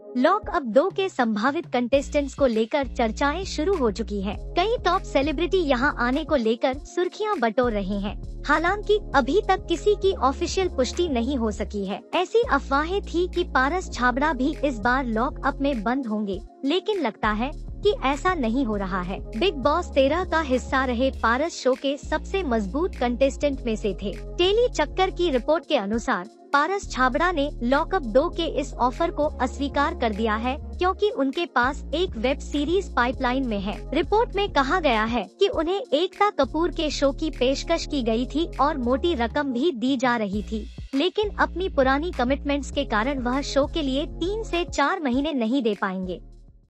Lock up दो के संभावित कंटेस्टेंट्स को लेकर चर्चाएँ शुरू हो चुकी हैं। कई टॉप सेलिब्रिटी यहाँ आने को लेकर सुर्खियाँ बटोर रहे हैं हालाँकि अभी तक किसी की ऑफिशियल पुष्टि नहीं हो सकी है ऐसी अफवाहें थी कि पारस छाबड़ा भी इस बार लॉक अप में बंद होंगे, लेकिन लगता है कि ऐसा नहीं हो रहा है। बिग बॉस तेरह का हिस्सा रहे पारस शो के सबसे मज़बूत कंटेस्टेंट में से थे। टेली चक्कर की रिपोर्ट के अनुसार, पारस छाबड़ा ने लॉकअप दो के इस ऑफ़र को अस्वीकार कर दिया है, क्योंकि उनके पास एक वेब सीरीज़ पाइपलाइन में है। रिपोर्ट में कहा गया है कि उन्हें एकता कपूर के शो की पेशकश की गई थी और मोटी रकम भी दी जा रही थी। लेकिन अपनी पुरानी कमिटमेंट्स के कारण वह शो के लिए तीन से चार महीने नहीं दे पाएँगे।